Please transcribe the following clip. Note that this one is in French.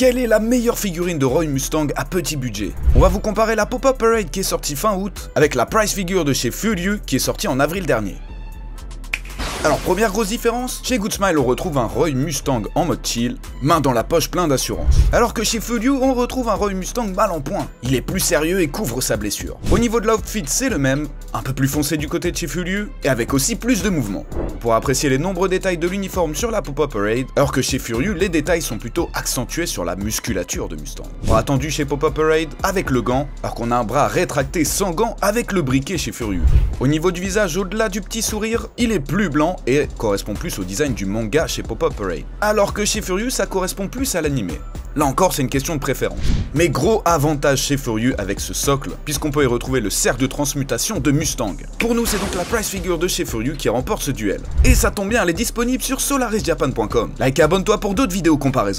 Quelle est la meilleure figurine de Roy Mustang à petit budget? On va vous comparer la Pop-Up Parade qui est sortie fin août avec la Price Figure de chez Furieux qui est sortie en avril dernier. Alors première grosse différence, chez Good Smile on retrouve un Roy Mustang en mode chill, main dans la poche plein d'assurance. Alors que chez Fudu on retrouve un Roy Mustang mal en point. Il est plus sérieux et couvre sa blessure. Au niveau de l'outfit c'est le même, un peu plus foncé du côté de chez Fudu et avec aussi plus de mouvements. Pour apprécier les nombreux détails de l'uniforme sur la Pop-Up Parade, alors que chez Furieux les détails sont plutôt accentués sur la musculature de Mustang. Pour attendu chez Pop-Up Parade avec le gant, alors qu'on a un bras rétracté sans gant avec le briquet chez Furieux. Au niveau du visage, au-delà du petit sourire, il est plus blanc et correspond plus au design du manga chez Pop-Up Parade. Alors que chez Furious, ça correspond plus à l'animé. Là encore, c'est une question de préférence. Mais gros avantage chez Furieux avec ce socle, puisqu'on peut y retrouver le cercle de transmutation de Mustang. Pour nous, c'est donc la price figure de chez Furieux qui remporte ce duel. Et ça tombe bien, elle est disponible sur solarisjapan.com. Like et abonne-toi pour d'autres vidéos comparaison.